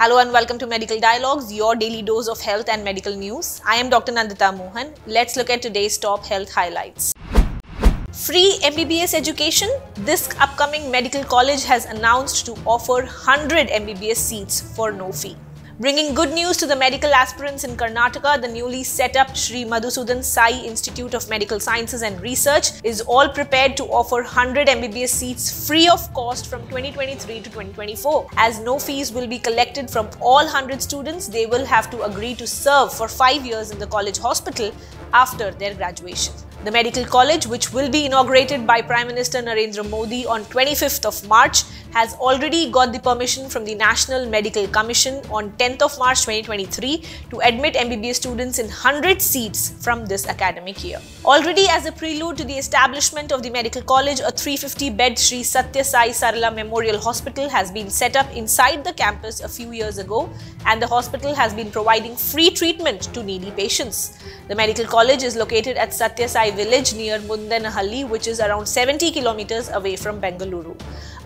Hello and welcome to Medical Dialogues, your daily dose of health and medical news. I am Dr. Nandita Mohan. Let's look at today's top health highlights. Free MBBS education. This upcoming medical college has announced to offer 100 MBBS seats for no fee. Bringing good news to the medical aspirants in Karnataka, the newly set up Sri Madhusudan Sai Institute of Medical Sciences and Research is all prepared to offer 100 MBBS seats free of cost from 2023 to 2024. As no fees will be collected from all 100 students, they will have to agree to serve for 5 years in the college hospital after their graduation. The medical college, which will be inaugurated by Prime Minister Narendra Modi on 25th of March, has already got the permission from the National Medical Commission on 10th of March 2023 to admit MBBS students in 100 seats from this academic year. Already as a prelude to the establishment of the medical college, a 350-bed Sri Satya Sai Sarala Memorial Hospital has been set up inside the campus a few years ago and the hospital has been providing free treatment to needy patients. The medical college is located at Satya Sai village near Muddenahalli which is around 70 kilometers away from Bengaluru.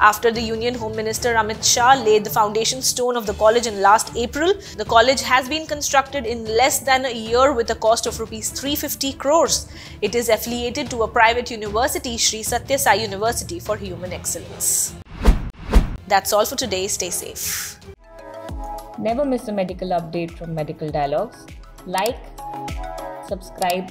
After the Union Home Minister Amit Shah laid the foundation stone of the college in last April, the college has been constructed in less than a year with a cost of rupees 350 crores. It is affiliated to a private university, Sri Satya Sai University for Human Excellence. That's all for today. Stay safe. Never miss a medical update from Medical Dialogues. Like, subscribe,